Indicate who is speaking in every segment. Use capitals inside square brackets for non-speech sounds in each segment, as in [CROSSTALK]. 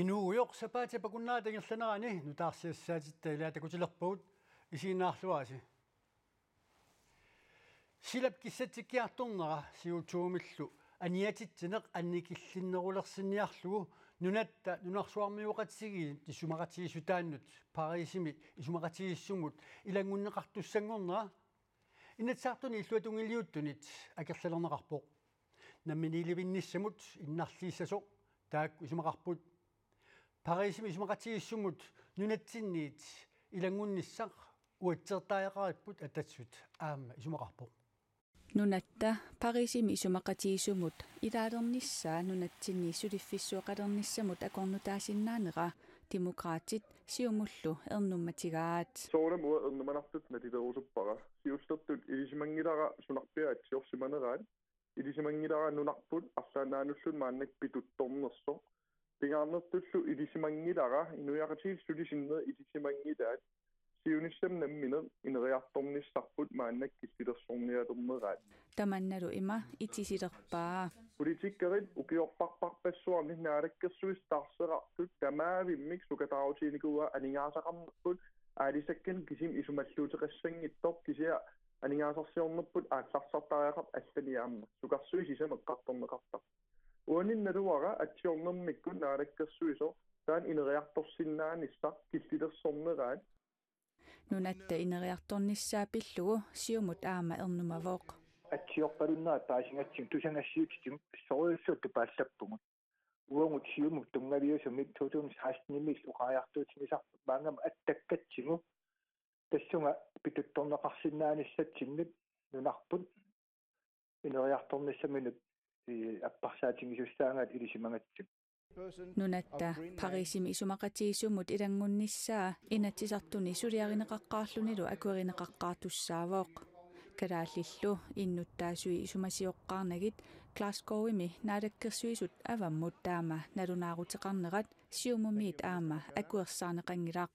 Speaker 1: инууйоқ сапаатипакуннаа тангерланерани нутаарсиассаатитта илаатакутилерпагут исииннаарлуаси силап киссатиккиарторнера сиутуумиллу аниатитсинеқ анникиллиннерулерсинниарлугу нунатта нунарсуармиуқатсиги исумақатигиссутааннут парисими исумақатигиссумут илангуннеқартуссангорнера инатсаартуни иллуатунгилиуттунит акерлалернеқарпоқ намминиливинниссамут иннарлииссасо таак исумақарпут парисими исумақатигиссумут нунатсинниит илангунниссақ уатсертааяқариппут ататсут аама исумақарпоқ
Speaker 2: нунатта парисими исумақатигисумут илаалернissaа нунатсинни сулиффиссуоқалерниссамут акорнутаасиннаанера демократит сиумуллу ернумматигаат
Speaker 3: соорам уа ернуманартут натилерусуппара сиуллертут илисимангилара сунарпиаат сиорсиманераат илисимангилара нунарпут арлаанаануллун мааннак питутторнерсо пингаарнертуллу илисимангилара инуяқатигил сулисиннер илисимангилаат сиунissam намминер инериарторнissarput мааннак киссилерсорниалернераат
Speaker 2: таманналу има итисилерпаа
Speaker 3: политиккерит укиорпарпарпассуарни наалаккерсуис тарсерартут тамаавиммик сукатааутиникуа анингаасақарнерпут аалисаккан кисим исумаллуутеқассангиттор кисиа анингаасарсиорнерпут аалларсартариақап алланиаама сукарсуис исамеққарторнеқартар атсиорнэрмиккун наалаккерсуисо таан инериарторсиннаанисса киллилерсорнераат
Speaker 2: нунатта инериарторниссаа пиллугу сиумут аама ернумавооқ
Speaker 4: атсиорпалуннаа таасингаtsing тусангассиутитим сориуссуутtu пааллаппугут уангут сиумут тунгавиусумит 2016 уқаяртуутимисарпут маангам аттаккатсигу тассунга питутторнеқарсинааниссатсиннут нунарпут инериарторниссаминут аппарсаатингисуссаангаат илисимангатсим
Speaker 2: нунатта парисими исумақатигисумут илангунниссаа инатсисартуни сулиаринеқаққаарлунилу акуеринеқаққаартуссаавооқ калааллиллу иннуттаасуи исумасиоққарнагит классгоуими наалаккерсуисут аваммут таама налунаарутеқарнерат сиумумиит аама акуерсаарнеқангилаақ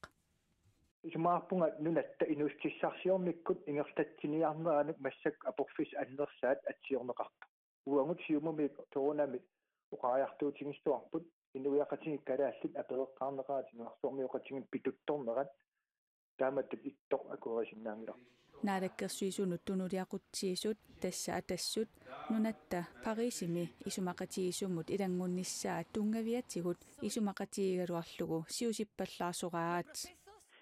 Speaker 4: исумаарпунга нунатта инустиссарсиормиккут ингертатсиниарнеранук массак апорфис аннерсаат атсиорнеқарпа уангут сиумумиит тоонами уqaajartuutigistuarput инуиақатиги калааллит апереққарнеқаати нуарсуармиоқатигин питутторнерат тааматтут иттор акуарисиннаангилар
Speaker 2: наалаккерсуисунут тунулиақутсиисут тасса атассут нунатта парисими исумақатигисуммут илангунниссаа тунгавиатсигут исумақатигигалуарлугу сиусиппаллаарсораат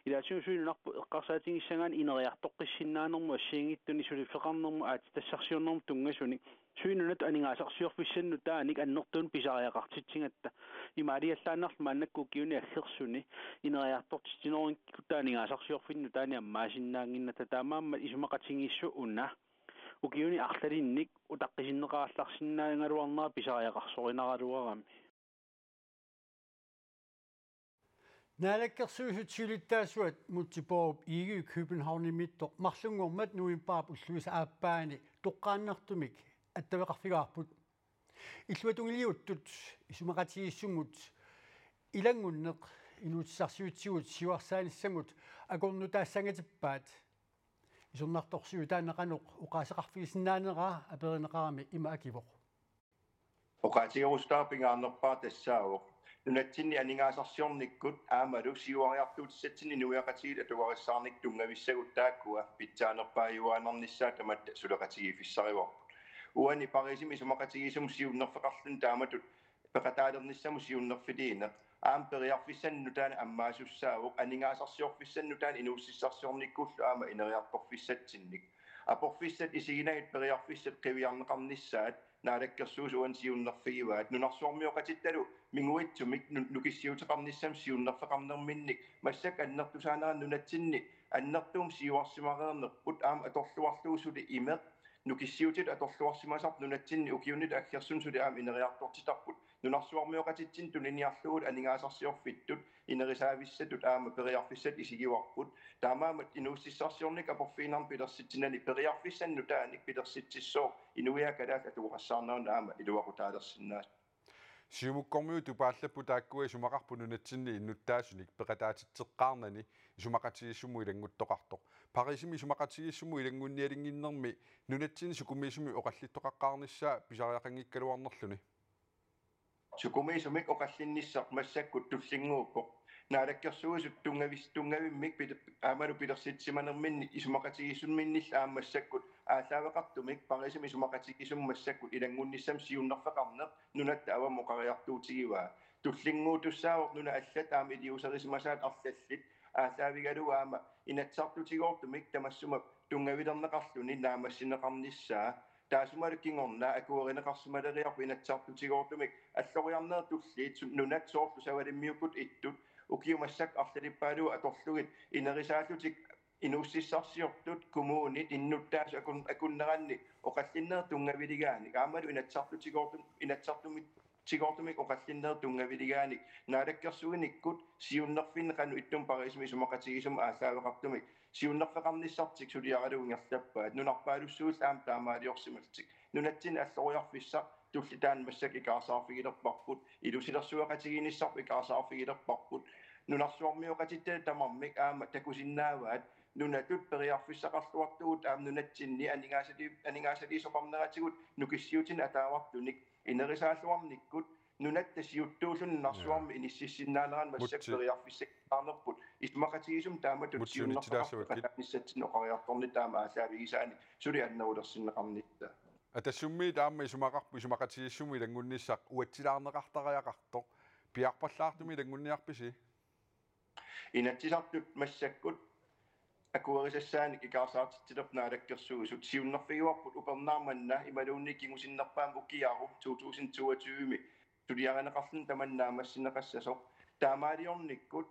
Speaker 5: илаасуусуиннарпу эққарсаатингиссагаан инериартоққиссиннаанерму ассиингиттуни сулиффеқарнерму аатитассарсиуннерму тунгасуни суинунат анигаасарсиорфиссанну тааник аннертуун писариақартитсигатта имаалиаллааннарлу мааннакку киуни аггерсуни инериартортитинерин кутаанигаасарсиорфинну таани аммаасиннаангинната таамаамма исумақатингиссу унна. Укиуни арлалинник утаққисиннеқаалларсиннаангалуарнаа писариақарсоринаралуарами
Speaker 1: Naalakkersuusut silittaasuat mutipoorup iigy København imittor marlungormat nuimpaap ulluisa aappaani toqqaannartumik attaveqarfigaarput illuatungiliuttut isumaqatigissummut ilangunneq inuutissarsiutsigut siuarsaanissamut akornutaassangатиппаат исернарторсиу таанеқанеқ уқаасеқарфигисиннаанераа аперинеқарами има акивоқ
Speaker 6: уқаатигерустаапингаарнерпаа тассаавоқ нунатсинни анингаасарсиорниккут аамалу сиуариартуутиссатсини нуяқатигит атуариссаарник тунгависсагут тааккуа питсаанерпааюаанернissaа таматта сулеқатиги фиссариварпут уани парисими сумақатигисум сиуннерфеқарлун тааматут пеқатаалернissamu сиуннерфилиинеқ аам периарфиссанну таана аммаасуссаавоқ анингаасарсиорфиссанну таана инууссиссарсиорниккуллу аама инериарпорфиссатсинник апорфиссат исигинагит периарфиссат қивиарнеқарнissaат наалаккерсуус уан сиуннерфигиваат нунарсуармиоқатитталу мингуитсумик нукиссиутеқарниссам сиуннерфеқарнерминник массак аннертусаанеран нунатсинни аннертуум сиуарсимареернерпут аама аторлуарлуусули имеқ нукиссиутит аторлуарсимасарп нунатсинни укиунит аггерсун сули аама инериартортитарпут нунарсуармиоқатитсин тулиниарлугут анингаасарсиорфиттут инерисаависсатут аама периарфиссат исигиварпут таамаамат инууссиссарсиорник апорфиинарм пилерситсинани периарфиссанну тааник пилерситсиссоо инуиакалаак атугақассаарнаун аама илуақутаалерсиннаас
Speaker 7: сиумуккормиу тупааллаппу тааккуи сумақарпу нунатсинни иннуттаасуник пеқатаатитсеққарнани сумақатигиссуму илангуттоқартоқ парисими сумақатигиссуму
Speaker 6: сукумиисумик оқаллинниссақ массаккут туллингууппоқ наалаккерсуусут тунгавис тунгавиммик пит аамалу пилерситсиманерминни исумақатигиссунминнилла аамассаккут аалаавеқартумик парисими исумақатигисуммассаккут илангунниссам сиуннерфеқарнеқ нунатта авам оқариартуутигиваа туллингуутуссаавоқ нуна аллат аами илиусерисимасаат арлаллит аалаавигалуаама инатсартутигоортумик тамассума тунгавилернеқарлуни наамассинеқарниссаа таасумалуккингорна акуеринеқарсумалериарпу инатсартутигоортумик аллориарнеэр туллиит нунат соорлу савалиммиуккут иттут укиумассак арлалиппаалу аторлугит инерисааллутик инуссиссарсиортут коммуунит иннуттаас акун акуннеранни оқаллиннер тунгавилигааник аамалу инатсартутигоортум инатсартумит Sigurado may kukatin na tungaviliganik. Narekkasunik kut siyunnarfin kanu ittum paraismi sumakatsigisum aasaaveqartumik. Siyunnarfeqarnissartik suliaqalu ungertappaat. Nunarpaalussuut aam taamaaliorsimaltik. Nunatsin alloriarfissaq tullitaan massak ikaarsaarfigilerparput. Ilusilersuaqatiginissarp ikaarsaarfigilerparput. Nunarsuarmiuqatitta tamarmik aama takusinnaawaat. Нунатут периарфиссақарлуартугут аам нунатсинни анигаасали анигаасалисоқарнератигут нукиссиутин атаавартуник инерисааллуарниккут нунатта сиуттуулуннарсуарми иниссиссиннаанеран массак периарфиссақарнерпут исмақатигисум тааматут сиуннарфақарниссатсин оқариарторни таама аасаавигисаани сули аннерулерсиннеқарнитта
Speaker 7: атассумми таама исумақарпу исумақатигиссуми лангунниссақ уатсилаарнеқартариақарто пиарпаллаартуми лангунниарписи
Speaker 6: инатсисартут массаккут акуэрисассааник икаарсаартитсилернаалаккерсугу сут сиуннэрфигуарпут упернааманна ималуунни кигусиннерпаам укиару 2022ми тулиаранеқарлун таманнаамассинеқассасо таамаалиорниккут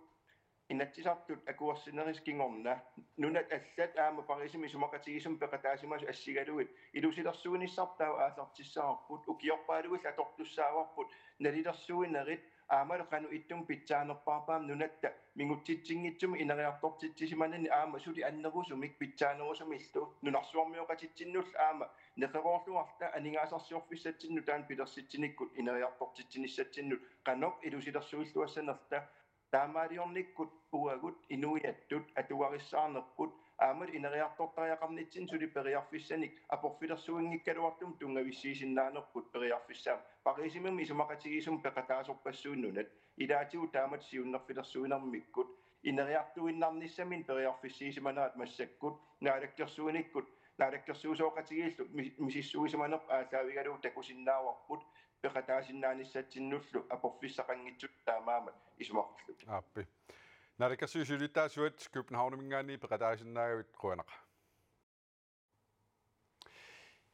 Speaker 6: инатсисартут акуарсинерис кингорна нунат аллат аама парисими сумақатигисум пеқатаасимасу ассигалуит илусилерсугиниссартаа аасартиссаарпут укиорпаалугил атортуссааварпут налилерсуинерит аамалу кану иттум питсаанерпарпаам нунатта мингутситсингитсуми инериартортитсисиманани аама сули аннерусумик питсаанерусумиллу нунарсуармиоқатитсиннул аама неқерорлуарта анигаасарсиорфиссатсинну таан пилерситсиниккут инериартортитсиниссатсиннут канок илусилерсуиллуассанерта таамаалиорниккут уагут инуиаттут атуариссаарнерпут аамал инериарторториақарнитсин сули периарфиссаник апорфилерсуингиккалуартум тунгависсиисиннаанерпут периарфиссаам парисимими исумақатигисум пеқатаасорпассууннунат илаатигу таамат сиуннерфилерсуинермиккут инериартуиннарниссамин периарфиссиисиманаат массаккут наалаккерсуиниккут наалаккерсуусооқатигииллу мисиссуисиманер аасаавигалуу такусиннааварпут пеқатаасиннааниссатсиннуллу апорфиссақангитсут таамаамат исумаққлу
Speaker 7: ааппи наликкасуисулиттаасуат купенхаунумингаани пеқатаасиннаагавит қуанақа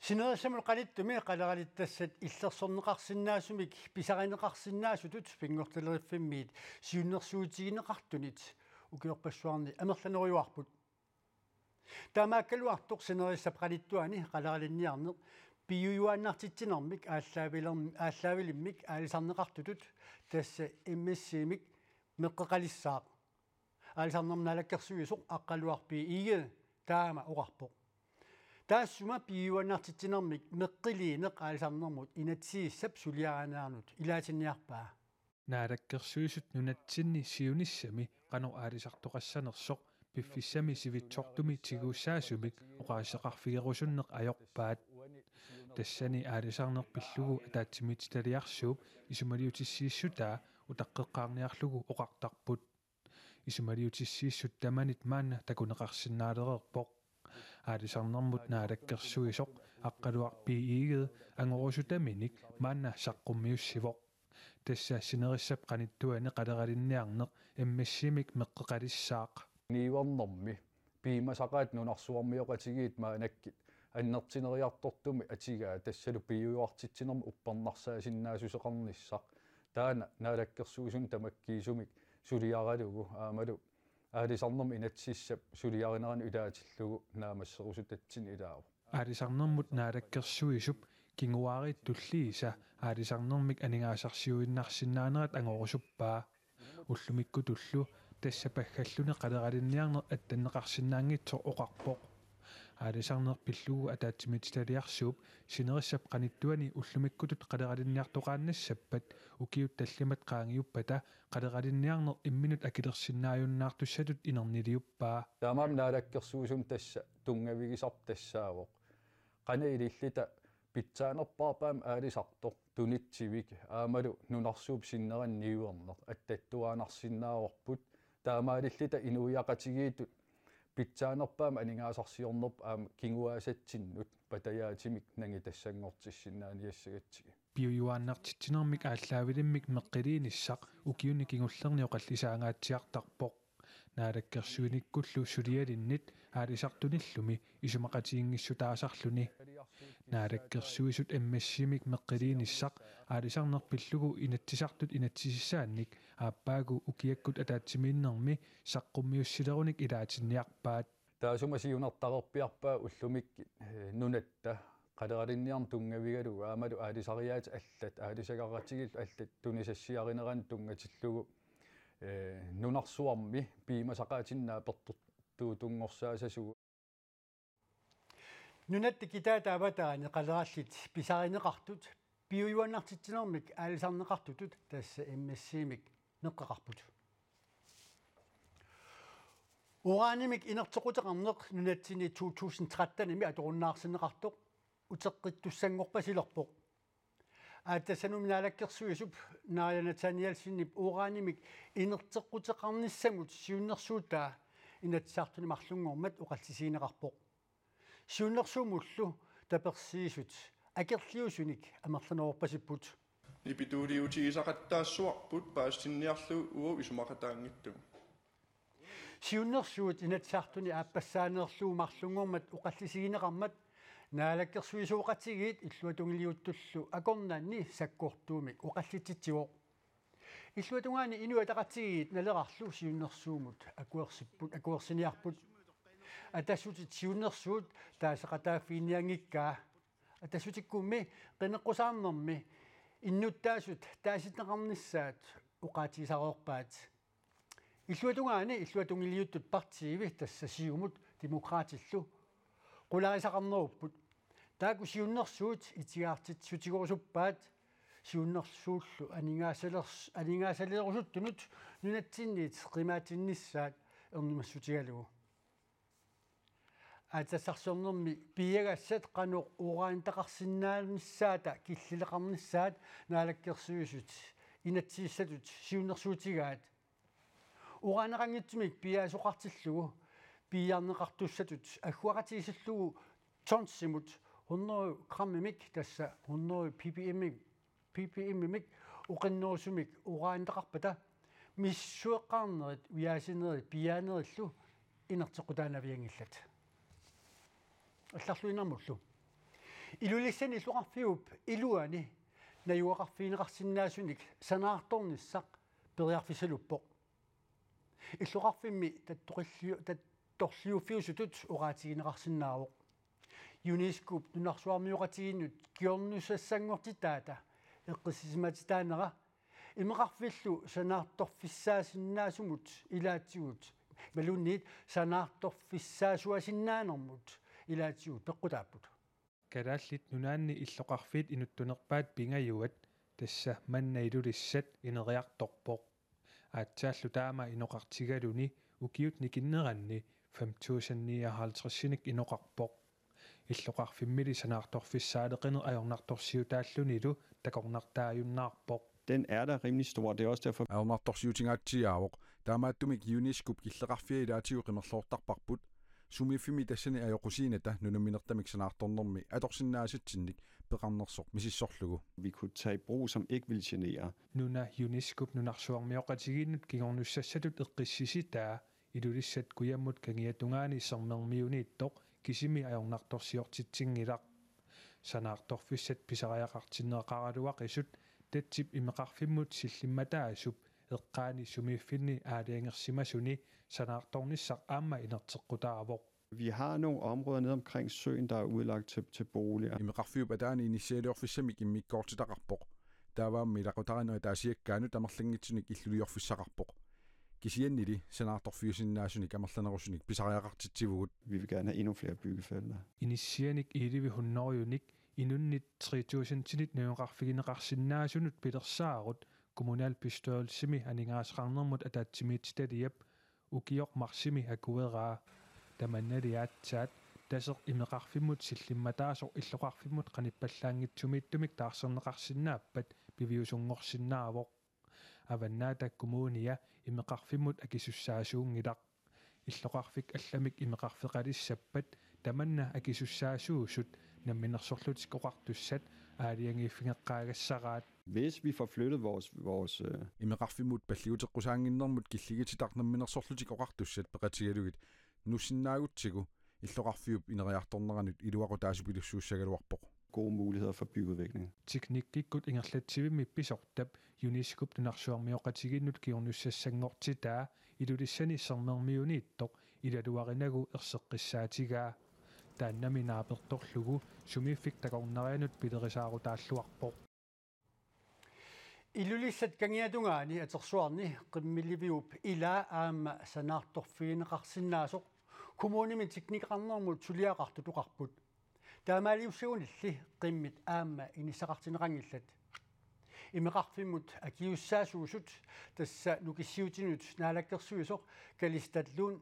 Speaker 1: синерсамул қалиттуми қалералиттассат иллерсорнеқарсинаасумик писаринеқарсинаасутут пингорталериффиммиит сиуннерсуутигинеқартунит укиорпассуарни амерланеруйуарпут таамааккалуартоқ синериссап қалиттуани қалералинниарнеқ пиююааннартитсинермик ааллаавилерми ааллаавилиммик аалисарнеқартутут тасса иммиссиимик меққеқалиссаақ аалисарнерналаккерсуисоқ аққалуарпи иге таама оқарпоқ таассума пиюаннартитсинермик меққилиинеқ аалисарнермут инатсииссап сулиаранаарнут илаатинниарпаа
Speaker 8: наалаккерсуисут нунатсинни сиуниссами қано аалисартоқассанерсоқ пиффиссами сивитсортуми тигууссаасумик оқаасеқарфигерусуннеқ аёрпаат тассани аалисарнер пиллугу атаатсимититалиарсууп исумалиутиссииссутаа утаққеққарниарлугу оқартарпут. Исумалиутиссииссут таманит маана такунеқарсинаалерерпоқ аалисарнэрмут наалаккерсуисоқ аққалуарпи иигед ангорусутаминик маана саққуммиуссивоқ тасса синериссап қаниттуани қалералинниарнеқ эммассимик меққеқалиссаақ
Speaker 9: нииварнэрми пиимасақаат нунарсуармиоқатигиит маанаккит аннертинериартортуми атигаа тассалу пиуюартитсинерми уппернарсаасиннаасусеқарниссақ таана наалаккерсуусун тамаккиисумик сулиаралугу аамалу аалисарнэрми инатсиссап сулиаринеран улаатиллугу наамассерусутатсин илаава
Speaker 8: аалисарнэрмут наалаккерсуисуп кингуари туллииса аалисарнэрмик анигаасарсиуиннарсинаанерат ангорусуппаа уллумикку туллу тассапаггаллуне қалералинниарнер аттаннеқарсинаангитсо оқарпоқ аалисарнер пиллугу атаатсимитилалиарсууп синериссап каниттуани уллумиккутут қалералинниартоқааннассаппат укиут таллимат qaangiuppata қалералинниарнер имминут акилерсиннааюннаартуссатут инернилиуппаа.
Speaker 9: Таамаам наалаккерсуусум тасса тунгавигисар тассаавоқ qana ilillita питсаанерпаарпаам аалисарто тунитсивик аамалу нунарсууп синнеран ниуернер аттаттуаанарсиннааварпут таамаалиллита инуиақатигиитут питсаанерпаам анингаасарсиорнерп аама кингуаасатсиннут патаяатимик нанги тассангортиссиннаани
Speaker 8: биуюааннартитсинермик ааллаавилиммик меққилииниссақ укиуни кигуллерниоқал исаангаатсиартарпоқ наалаккерсуиниккуллу сулиалиннит аалисартуниллуми исумақатиингиссутаасарлуни наалаккерсуисут эммассимик меққилииниссақ аалисарнерпиллугу инатсисартут инатсисисаанник ааппаагу укиаккут атаатсимииннерми саққуммиуссилеруник илаатинниарпаат
Speaker 9: таасума сиунартарерпиарпаа уллумикки нунатта қалералинниарн тунгавигалуга аамалу аалисариаат аллат аалисагаратигил аллат тунисассиаринеран тунгатиллугу э нунарсуарми пиимасақаатиннаа пертуртуу тунгорсаасасугу
Speaker 1: нунатти китаата аватаани қалераллит писаринеқартут биуюаннартитсинермик аалисарнеқартутут тасса иммассиимик неққақарпут уранимик инертоқутеқарнеқ нунатсини 2013 ими аторуннаарсинеқартоқ утеққиттуссангорпасилерпоқ ааттасануминаалаккерсуисуп нааяна таниалсиннип уранимик инертеққутеқарниссамут сиуннерсуутаа инатсаартуни марлунгормат оқалсисиинеқарпоқ сиуннерсуумуллу таперсиисут акерлиусуник амерланеорпасиппут
Speaker 3: ипитуулиутигисақаттаассуарпут паастинниарлу уу исумақатаангитту
Speaker 1: сиуннерсуут инатсаартуни ааппассаанеерлуу марлунгормат оқаллисигинеқармат наалаккерсуисууқатигиит иллуатунгилиуттуллу акорнаанни саккуортуумик оқаллититсивоқ иллуатунгаани инуатақатигиит налерарлу сиуннерсуумут акуерсиппут акуерсиниарпут атассутит сиуннерсуут таасеқатааффииниангиккаа атассутиккумми қинеққусаарнерми иннуттаасут тааситнеқарниссаат уқаатигисареерпаат иллуатунгаани иллуатунгилиуттут партииви тасса сиумут демократиллу qularisaqarnerupпут тааку сиуннэрсуут итигаартит сутигорусуппаат сиуннэрсууллу анингаасалерс анингаасалерусуттунут нунатсинниит qimaatinnissaat ernimassutigalugu атасарсорнэрми пиагассат qanu ураантақарсиннаанissaата киллилеқарнissaат наалаккерсуисут инатсииссатут сиуннэрсуутигаат ураанеқангитсумик пиаасоқартиллугу пиарнеқартуссатут аггуақатигисаллугу тонсимут 100 граммимик тасса 100 ppm ppm-мик уқиннерусумик ураантеқарпата миссуеққарнерит уяасинерит пиаанериллу инертеқутаанавиангиллат алларлуинармуллу илулиссани иллуқарфиуп илуани наюақарфиинеқарсинаасуник санаарторниссақ периарфисалуппоқ иллуқарфимми таттоқиллиу тат торлиуффиусутут ураатигинеқарсинаавоқ юнискуп нунарсуармиуқатигиннут киорнусассангортитаата эққиссисиматитаанера имеқарфиллу санаарторфиссаасиннаасумут илаатсигут. Малунниит санаарторфиссаасуасиннаанермут илаатсигут пеққутааппут
Speaker 8: калааллит нунаанни иллоқарфиит инуттунерпаат пингаюат тасса манна илулиссат инериарторпоқ аатсааллу таама иноқартигалуни укиут никиннеранни 5059-ник иноқарпоқ иллоқарфиммили санаарторфиссаалеқинер ajornartorsiutaallunilу такорнартааюннаарпоқ.
Speaker 10: Den er der rimelig stor. Det er også derfor...
Speaker 7: Ajornartorsiutigaatiaavoq taamaattumik UNESCOP killeqarfiailaatigu qimerloortarparput sumifimi tassani ajoqusiinata nunuminertamik sanaartornermi atorsinnaasitsinnik peqarnersoq misissorlugu
Speaker 10: vi kunne tage i brug som ikke vil genere
Speaker 8: nuna UNESCOP nunarsuarmioqatiginnut kigornussassatut eqqissisitaa илулиссат куяммут кангиатунгаани исермермиунииттоқ кисими аёрнарторсиортитсингилақ санаарторфиссат писариақартиннеқаралуақ исут татсип имеқарфиммут силлимматаасуп eqqaani sumiiffini aaliangersima suni sanaartornissaq aamma inerteqqutaarvoq
Speaker 10: Vi har nogle områder nede omkring søen, der er udlagt til, til boliger.
Speaker 7: Jamen, Rafi Badani initierer for eksempel i mit godt til der Der var med der der når der siger gerne der man slænger til ikke lyder for sig rapport. Kisien i det, senator for sin nation ikke man slænger sin bisager til til
Speaker 10: Vi vil gerne have endnu flere byggefelter.
Speaker 8: Initierer ikke i det vi hun når jo ikke. Inunnit 3000 til 1900 rafigen rassin nationut Peter Sarut – пилерсаарут kommunalbestørelsimi aningaasqarnermut ataatsimitsitaliap ukiormarsimi akueraa tamannaliaatsaat тасеқ имеқарфиммут силлимматаасоқ иллоқарфиммут қаниппаллаангитсумииттумик таарсернеқарсинааппат пивиусунгорсинаавоқ аваннаа таккумууния имеқарфиммут акисуссаасуунгилақ иллоқарфик алламик имеқарфеқалиссаппат таманна акисуссаасуусут намминерсорлутик оқартуссат аалиангииффингеққаагассараат
Speaker 10: Hvis vi får flyttet vores, vores øh,
Speaker 7: имеқарфимут паллиутеққусаангиннэрмут киллигититарнамминерсорлутик оқартуссат пеқатигалугит нуссиннаагутсигу иллоқарфиуп инериарторнеранут илуақу таасупилуссууссагалуарпоқ
Speaker 10: gode muligheder for byudvikling.
Speaker 8: teknikkikut ingerlatsivimi pissortap uniskup tunarsuarmioqatiginnut kiornussassangortitaa ilulissani sernermiuniittoq ilaluarinagu erseqqissaatigaa тааннами нааперторлугу сумииффик такорнерианут пилерисаарутааллуарпоq
Speaker 1: илулиссат кангиатунгаани атерсуарни qimmiливиуп ила аама санаарторфигинеқарсинаасоқ коммуними техникеқарнэрмут сулиақарту туқарпут таамаалиуссагунилли qimмит аама инисақартинеқангиллат. Имеқарфиммут акиуссаасуусут тасса нукиссиутинут наалаккерсуисоқ калистатлуун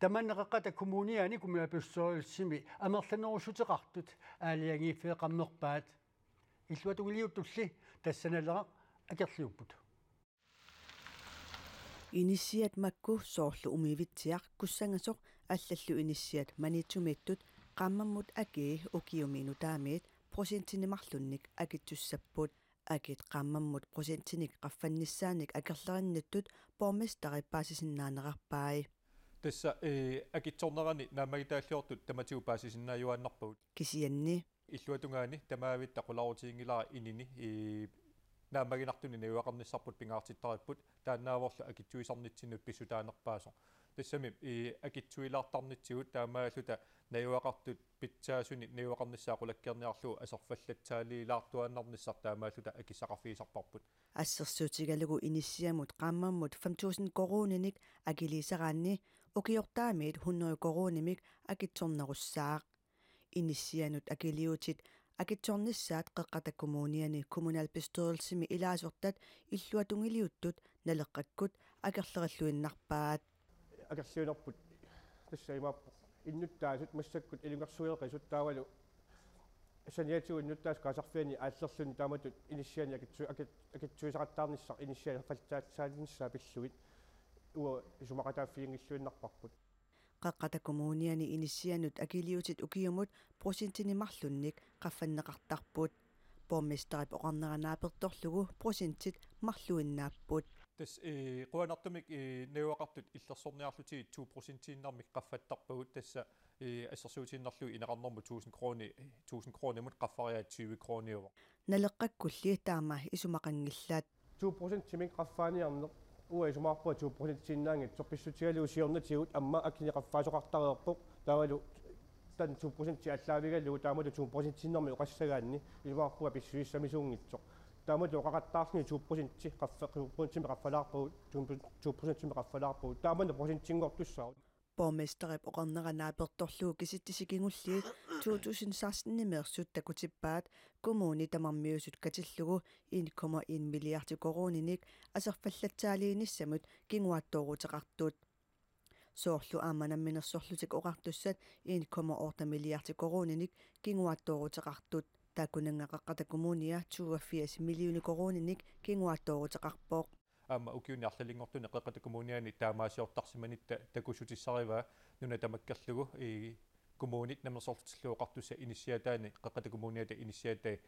Speaker 1: таманнеқаққата коммуниани кумиапуссоорилсими амерланерусутеқартут аалиангииффеқаммерпаат иллуатугилиуттулли тассаналера акерлиуппут.
Speaker 11: Инисиат макку соорлу умивитсиақ куссангасоқ аллаллу инисиат манитсумиттут qammammut agi ukiumiinutaamiit prosentinimarlunnik akitsussappuut agit qammammut prosentinik qaffannisaanik akerlerinnittut bormestari paasisinnaanерarpaai
Speaker 12: тасса э акитсорнерани наамагитааллиортут таматигу паасисиннааюааннарпагут
Speaker 11: кисианни
Speaker 12: иллуатунгаани тамаавитта qulaorutiingilaa inini э наамагинартуни наюақарниссарпут пингаартиттариппут тааннааворлу акитсуисарнитсиннут писсутаанерпаасо тассами и акитсуилаартарнитсигут таамаалута наюақартут питсаасуни наюақарниссаақулаккерниарлу асерфаллатсаалиилаартуаннарниссар таамаалута акисақарфиисарпарпут
Speaker 11: ассерсуутигалугу иниссиамут qammammut 5000 корониник акилисараанни укиортаамиит 100 коронимик акитсорнерусsaaq иниссианут акилиутит акитсорниссаат қеққатаккумууниани коммуналпистуерилсими илаасортат иллуатунгилиуттут налеққаккут акерлераллуиннарпаат
Speaker 13: акерлуинерпут тассаимааппо иннуттаасут массаккут илунгерсуиеқисут таавалу саниатигу иннуттаас каасарфиани ааллерлуни тааматут иниссиани акитсу акитсуисақаттаарниссар иниссиани фалтаатсаалинissаа пиллугит уа сумақатааффиингиллуиннарпарпут
Speaker 11: qaqqatakummuuniani inissianut akiliutit ukiumut prosentinimarlunnik qaffannеqartarput bormisterip oqarneranaapertorlugu prosentit marluinnaapпут
Speaker 12: тас э quanartumik э neuaqartut иллерсорниарлутиги 2%-ииннармик qaffаттарпагут тасса э ассерсуутииннарлу инеқарнэрму 1000 крони 1000 кронимут qaffariaa 20 крониува
Speaker 11: налеққаккулли таама исумақангиллаат.
Speaker 13: 2% тимик qaffaaниарнеқ уа исумаарпуа 2%-ииннаангит сорписсутигалуу сиорнатигут амма аккинеқарфаасоқартареерпоқ таавалу тан 2% аллаавигаллугу таамалу 2%-иннэрми оқассагаанни исумаарпуа писсуиссамисуунгитсоқ таамат оқақаттаарсни 2% qaffaqquuntimi qaffalaarpuu 2% qaffalaarpuu таамана процентингортуссаа
Speaker 11: bormesterup oqarneranaapertorlugu kisittisikingullii 2016 takutippaat kommuni tamarmiusut katillugu 1,1 milliardi koroninik aserfallatsaaliinissamut kinguattooruteqartut soorlu aamanamminersorlutik oqartussat 1,8 milliardi koroninik kinguattooruteqartut таакунангақаққата коммуния 82 миллиони корониник кингуаттоорутеқарпоқ
Speaker 12: аама укиуни арлалингортуни қеқата коммуниани таамаасиортарсиманитта такусутиссарива нуна тамаккерлугу и коммунит намерсортиллуоқартуса иниссиатаани қеқата коммуниата иниссиатаа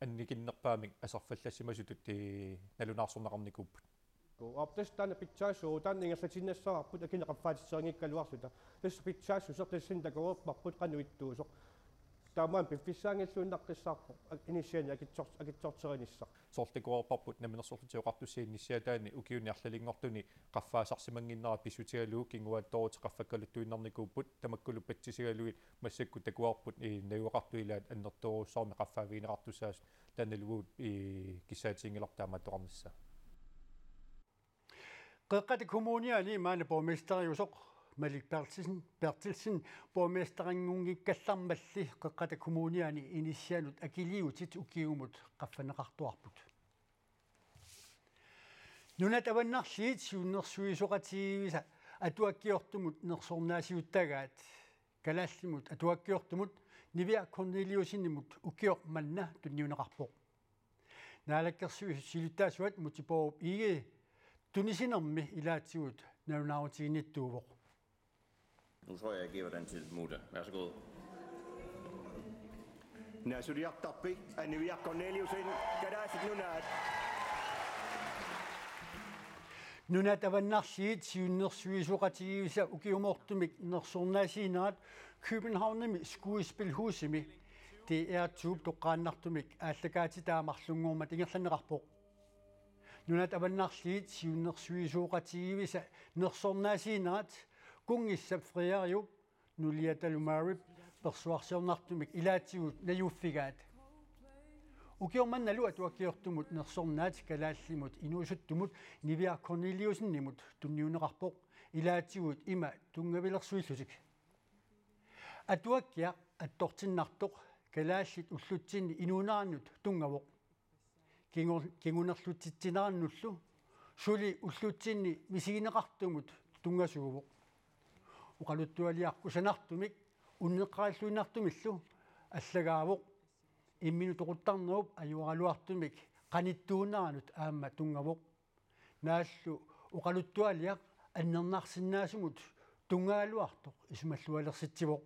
Speaker 12: анникиннерпаамик асарфаллассимасутут ти налунаарсорнақарникууппут
Speaker 13: аптастана питсаасуу таан ингерлатиннассаарпут акинеқарфаатиссерингиккалуарлута тасса питсаассу сертассин такоорпарпут қануиттуусоқ таамаан пиффисаангиллуиннаққиссаарпо инисиани акитсор акитсортеринissaq
Speaker 12: соорликуарпарпут наминерсорлутиоқартусииннисиатаани укиуниарлалингортуни qaffaasarsимангиннера писутигалуу кингуаатторути qaffаккалуттуиннарникууппут тамаккулу патсисигалуи массакку такуарпут и наюақартуилаат аннерторуссаарми qaffaaviineqartusaas таналугуут и кисаатингилартаама тоқарнisса
Speaker 1: qeqqati kommuniani maana borgmesteriusoq Malik Bertilsen Bertilsen borgmesteranngungikkallarmalli qeqqata kommuniani initianut akiliutit ukiumut qaffaneqartuarput Nunat avannarliit suunnersuisoqatiivisa atuakkiortumut nersornaasiuttagaat kalaallimut atuakkiortumut Nivia Corneliusinimut ukior manna tunniuneqarpoq Naalakkersuis silutaasuat mutiporup ige tunisinermi ilaatsiguut naunaarutiginiittuuvoq
Speaker 14: Nu tror jeg, jeg giver den til Muta. Værsågod.
Speaker 15: Nasudiak Tappi, Anniviak eh, Corneliusin, Gadaiset Nunat.
Speaker 1: Nunat af Narsit, Syner, Suisuqatiisa, Ukiumortumik, Narsornasinat, Københavnemi, Skuespilhusemi. Det er tub, du grannartumik, Allagati Damarslungum, at ingen sanderarpor. Nunat af Narsit, Syner, Suisuqatiisa, Narsornasinat, Narsornasinat, фриариуп нулиаталумаарип персуарсиорнартумик илаатсигут наюффигаат укиорманналу атуаккиортумут нерсорнаат калааллимут инуусуттумут нивиа корнелиусиннимут тунниунеқарпоқ илаатсигут има тунгавилерсуиллутик атуаккиа аттортиннартоқ калааллит уллутсинни инуунаарнут тунгавоқ кингор кингунерлутитсинаарнуллу сули уллутсинни мисигинеқартумут тунгасуувоқ уқалуттуалиарку санартумик уннеққааллуинартумиллу аллагаавоқ иммину тоқуттарнеруп аюаралуартумик қаниттуунааранут аама тунгавоқ. Нааллу уқалуттуалиақ аннернаарсинаасумут тунгаалуартоқ исумаллуалерситсивоқ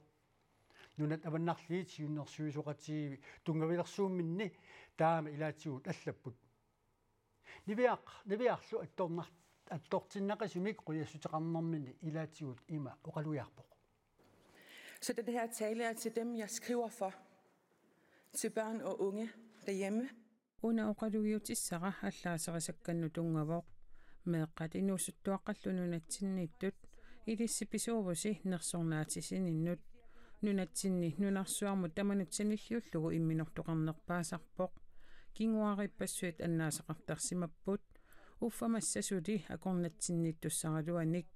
Speaker 1: нунат аваннарлиит сиуннерсуисоқатииви тунгавилерсуумминни таама илаатсигут аллаппут. Нивиақ нивиарлу атторнар аттортиннақасумик қуяссутеқарнэрмини илаатсигут има оқалуярпоқ
Speaker 16: Så den her tale er til dem, jeg skriver for. Til børn og unge derhjemme.
Speaker 17: Una oqalugiutissara allaaserisakkannu tungavoq meeqqat inuusuttuaqqallununatsinniittut ilissipisuuvusi nersornaatisinnut nunatsinni nunarsuarmut tamanutsanilliullugu imminortoqarnerpaasarpoq kinguarippassuit annaasaqartarsimapput уффамассасули акорнатсинниттуссагалуаник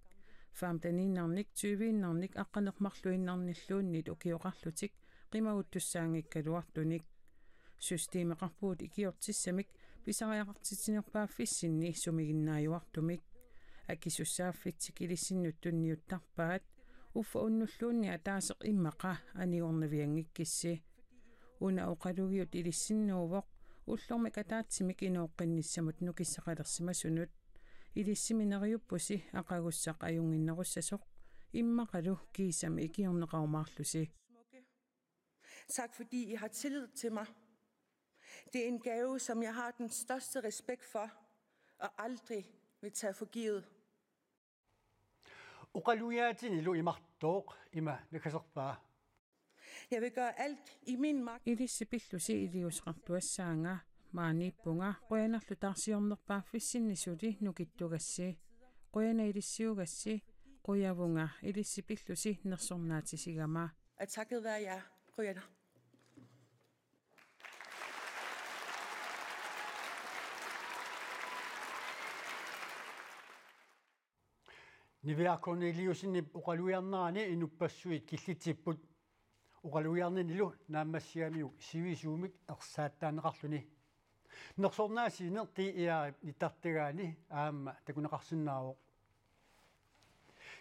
Speaker 17: фаамтанииннарник тювииннарник аққанермарлуиннарниллууннит укиоқарлутик қимагуттуссаангиккалуартуник системеқарпуут икиортиссамик писариақартитинерпааффиссинни сумигиннааюартумик акисуссааффитсик илиссиннут тунниуттарпаат уффа уннуллуунни атаасеқ иммақа аниорнавиангиккисси уна оқалугиут илиссиннуувоқ уллорми катаатсимик инооққинниссамут нукиссақалерсимасунут илиссиминериуппуси ақагуссақ аюнгиннеруссасоқ иммақалу киисами икиорнеқарумаарлуси
Speaker 16: Tak fordi I har tillid til mig. Det er en gave, som jeg har den største respekt for og aldrig vil tage for givet.
Speaker 1: uqaluyaatini lu imartooq ima nakasерpaa
Speaker 16: Jeg vil gøre alt i min magt.
Speaker 17: илиссипиллуси илиусеқартуассаанга мааниппунга қуянерлу тарсиорнерпааффиссиннисули нукиттугасси қуяна илиссиугасси қуявунга илиссипиллуси нерсорнаатисигама
Speaker 16: At takket være jer, Rønner.
Speaker 1: нивиа корнелиусинни уqaluiarnerani инуппассуит киллитсиппут уqaluiarninилу нааммассиамиук сивисуумик ерсааттаанеқарлуни нерсорнаасиинер ти иарип нитартагаани аама такунеқарсинаавоқ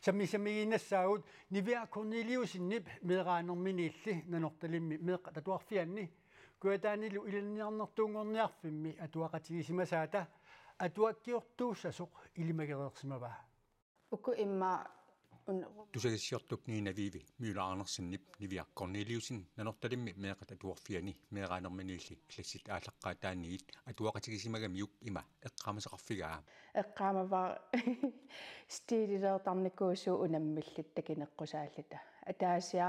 Speaker 1: самми саммигиннассаагут нивиа корнелиусиннип меэраанерминиилли нанорталимми меэқа татуарфианни. Куатаанилу иланниарнертуунгорниарфимми атуақатигисимасаата атуаккиортууссасоқ илимагереерсимаваа
Speaker 18: uku imma
Speaker 19: тусагиссиортук ниинавиви мюлаарнерсиннип нивиа корнелиусин наnortalimmi меэката туорфиани меэраанерминиилли классит ааллаққаатааниит атуақатигисимагамиук има эққаамасеқарфигаа
Speaker 18: эққаамава [LAUGHS] стилилеэртарникуусуу унаммиллит такинеққусааллита атаасиа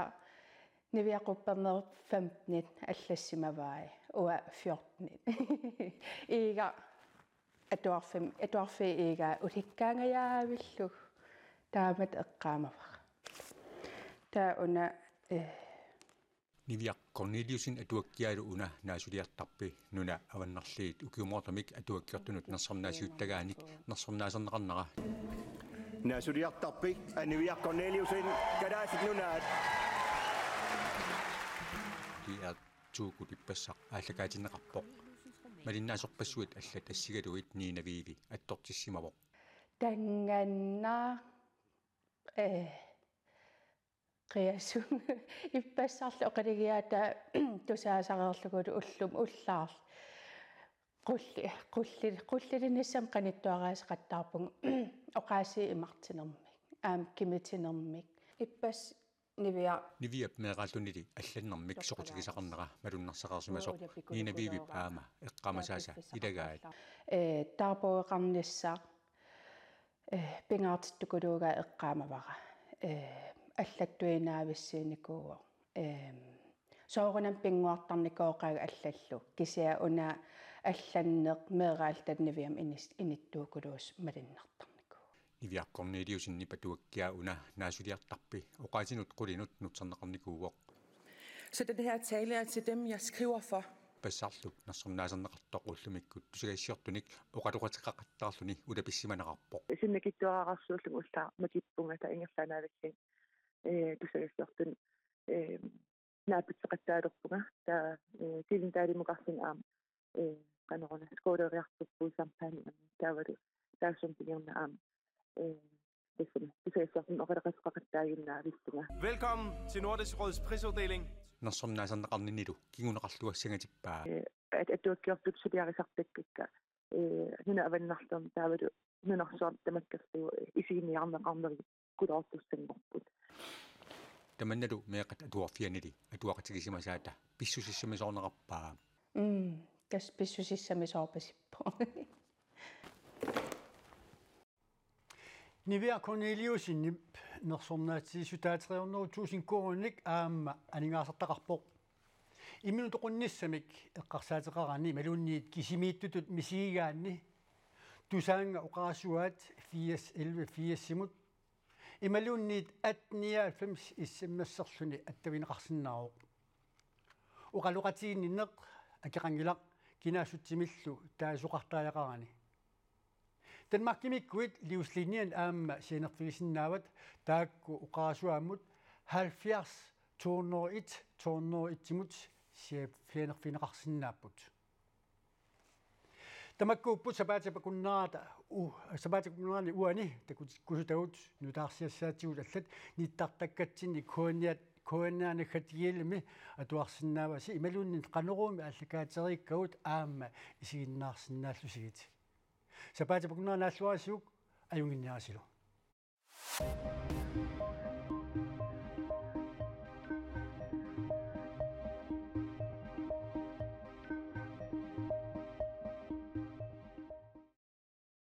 Speaker 18: niviaqupperner 15 аллассимаваи уа 14 иига [LAUGHS] атуарфим атуарфи иига уликкаангаяавиллу таамат эққаамавар таа уна э
Speaker 19: Nivia Corneliusin atuakkiailu una naasuliartarpi nuna avannarliit ukiumortamik atuakkiortunut nersornaasiuttagaanik nersornaasernaqarnara
Speaker 15: naasuliartarpi Nivia Corneliusin kadaasit nunaat
Speaker 19: dia tuukut ippassaq ааллакаатиннеқарпоқ малиннаасорпассуит алла тассигалуит ниинавииви атторtissimaво
Speaker 18: танганна э. Qiassun ippassarlu oqaligiata tusaasaqerlugulu ullum ullaarl qulli qulli qullilinassam qanittuaraasaqattaarpung oqaasi imartinermik aam kimitinermik ippas nivia
Speaker 19: nivia meeqaallunili алланнэрмик соқутигисақарнера малуннарсақарсимасоқ ниинавиивип аама эққамасааса илагаат
Speaker 18: э таарпоеқарниссаа э пингаартиттукулууга эққаамавара э аллаттуинаависсииникууо эм соорунам пингуартарникооqaага аллаллу. Кисиа уна алланнеq меераалтат нивиам инис иниттуукулуус малиннартарнику
Speaker 19: нивиа корнелиусинни патуаккиа уна наасулиартарпи оqaасинут qulинут нутсернеқарникууоq
Speaker 16: Så den her tale er til dem, jeg skriver for.
Speaker 19: Пассаарлу нарсернаасернеқартоқ уллумиккут тусагиссиортуник оқалуқатеқақаттаарлуни улаписсиманеқарпоқ
Speaker 20: синнакиттуараарсууллугу уллаа макиппунгата ингерлаанаависсин э тусагиссиортун э наапитсеқаттаалерпунга таа э тилинтаалимукарсин аама э канерона скоолериартуппуу сампаани таавалу таасум пигерна аама э Ligesom, det sagde så, og der er rigtig der er
Speaker 21: Velkommen til Nordisk Råds prisuddeling.
Speaker 19: нерсорнаасарнеқарнинилу кигунеқарлуассангатиппаа
Speaker 20: at at du har gjort det så det er sagt ikke eh hina avannartum taavalu nunarsuar tamakkertu isiniarna qarneri kulaartussanngorput
Speaker 19: таманналу меэқат атуарфианили атуақатигисимасаата писсусиссамисоорнеқарпаа
Speaker 18: м кас писсусиссамисоорпасиппо
Speaker 1: Nivea Corneliusin нерсорнаатсиисутаатериорнеру туусинкууруник аама анингаасартақарпоқ иммину тоқунниссамик эққарсаатеқарани малуунниит кисимииттутут мисигигаанни тусаанга оқарасуаат 4 11 4 ималуунниит 1890 иссиммассерлүни аттавинеқарсинаароқ оқалуқатигиннинеқ акеқангилақ кинаасутсимиллу таасоқартааяқарани Danmarkimikkuit livslinjen aamma sinerfigisinnaawat taakku uqaasuammut 70 201 201timut siap fianerfineqarsinnaapput tamakkuupput sapaatipakunnaata u sapaatipakunnaani uani takut kusutaut nutaarsiassaatigут аллат ниттартаккатсини куаниат куанаанаггатигиилми атуарсиннааваси ималуунни канеруumi аллакаатериккагут аама исигиннаарсинааллусигит Sa pa ti pagna na suasuk ayung inya siro.